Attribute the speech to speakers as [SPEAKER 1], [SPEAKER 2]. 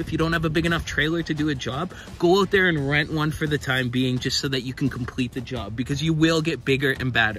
[SPEAKER 1] if you don't have a big enough trailer to do a job, go out there and rent one for the time being just so that you can complete the job because you will get bigger and badder.